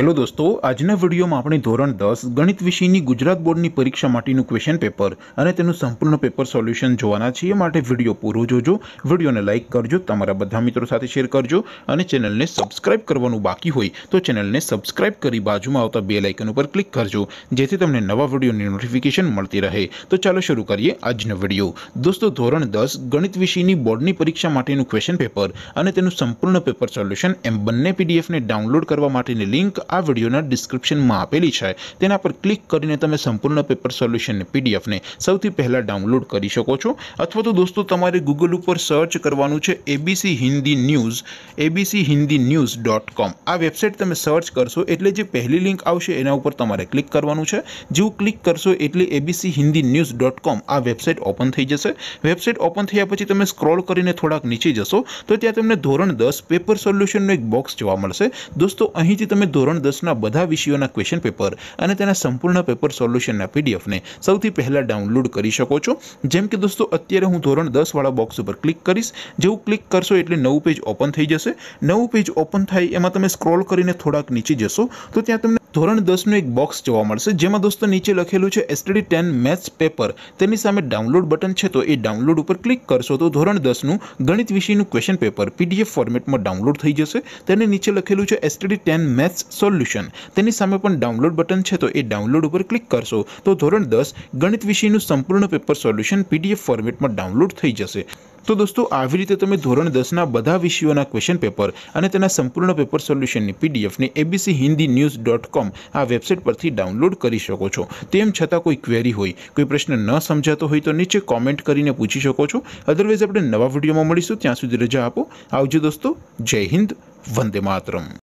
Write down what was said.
Hello દોસ્તો, આજના વિડીયોમાં આપણે ધોરણ દસ ગણિત વિષયની ગુજરાત બોર્ડની પરીક્ષા માટેનું ક્વેશ્ચન પેપર અને તેનું સંપૂર્ણ પેપર સોલ્યુશન જોવાના છીએ. માટે વીડિયો પૂરો જોજો, વિડીયોને લાઇક કરજો, તમારા બધા મિત્રો સાથે શેર કરજો અને ચેનલને સબસ્ક્રાઇબ કરવાનું બાકી હોય તો ચેનલને સબસ્ક્રાઇબ કરી બાજુમાં આવતા બે લાઇકન ઉપર ક્લિક કરજો, જેથી તમને નવા વિડીયોની નોટિફિકેશન મળતી રહે. તો ચાલો શરૂ કરીએ આજનો વીડિયો. દોસ્તો, ધોરણ દસ ગણિત વિષયની બોર્ડની પરીક્ષા માટેનું ક્વેશ્ચન પેપર અને તેનું સંપૂર્ણ પેપર સોલ્યુશન એમ બંને પીડીએફને ડાઉનલોડ કરવા માટેની લિંક આ વિડીયોના ડિસ્ક્રિપ્શનમાં આપેલી છે. તેના પર ક્લિક કરીને તમે સંપૂર્ણ પેપર સોલ્યુશનને પીડીએફને સૌથી પહેલાં ડાઉનલોડ કરી શકો છો. અથવા તો દોસ્તો, તમારે ગૂગલ ઉપર સર્ચ કરવાનું છે ABC Hindi news ABC Hindi news dot com આ વેબસાઇટ તમે સર્ચ કરશો એટલે જે પહેલી લિંક આવશે એના ઉપર તમારે ક્લિક કરવાનું છે. જેવું ક્લિક કરશો એટલે ABC Hindi news dot com આ વેબસાઇટ ઓપન થઈ જશે. વેબસાઇટ ઓપન થયા પછી તમે સ્ક્રોલ કરીને થોડાક નીચે જશો તો ત્યાં તમને ધોરણ દસ પેપર સોલ્યુશનનું એક બોક્સ જોવા મળશે. દોસ્તો, અહીંથી તમે ધોરણ દસના બધા વિષયોના ક્વેશ્ચન પેપર અને તેના સંપૂર્ણ પેપર સોલ્યુશનના પીડીએફને સૌથી પહેલાં ડાઉનલોડ કરી શકો છો. જેમ કે દોસ્તો, અત્યારે હું ધોરણ દસવાળા બોક્સ ઉપર ક્લિક કરીશ. જેવું ક્લિક કરશો એટલે નવું પેજ ઓપન થઈ જશે. નવું પેજ ઓપન થાય એમાં તમે સ્ક્રોલ કરીને થોડાક નીચે જશો, તો ત્યાં તમને ધોરણ દસનું એક બોક્સ જોવા મળશે, જેમાં દોસ્તો નીચે લખેલું છે એસટીડી ટેન મેથ્સ પેપર તેની સામે ડાઉનલોડ બટન છે, તો એ ડાઉનલોડ ઉપર ક્લિક કરશો તો ધોરણ દસનું ગણિત વિષયનું ક્વેશ્ચન પેપર પીડીએફ ફોર્મેટમાં ડાઉનલોડ થઈ જશે. તેને નીચે લખેલું છે એસટીડી ટેન મેથ્સ સોલ્યુશન તેની સામે પણ ડાઉનલોડ બટન છે, તો એ ડાઉનલોડ ઉપર ક્લિક કરશો તો ધોરણ દસ ગણિત વિષયનું સંપૂર્ણ પેપર સોલ્યુશન પીડીએફ ફોર્મેટમાં ડાઉનલોડ થઈ જશે. તો દોસ્તો, આવી રીતે તમે ધોરણ દસના બધા વિષયોના ક્વેશ્ચન પેપર અને તેના સંપૂર્ણ પેપર સોલ્યુશનની પીડીએફને ABC Hindi news dot com આ વેબસાઇટ પરથી ડાઉનલોડ કરી શકો છો. તેમ છતાં કોઈ ક્વેરી હોય, કોઈ પ્રશ્ન ન સમજાતો હોય તો નીચે કોમેન્ટ કરીને પૂછી શકો છો. અદરવાઇઝ આપણે નવા વિડીયોમાં મળીશું. ત્યાં સુધી રજા આપો. આવજો દોસ્તો. જય હિન્દ. વંદે માતરમ.